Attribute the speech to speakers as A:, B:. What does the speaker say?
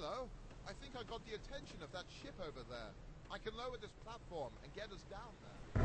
A: Hello. I think I got the attention of that ship over there. I can lower this platform and get us down there.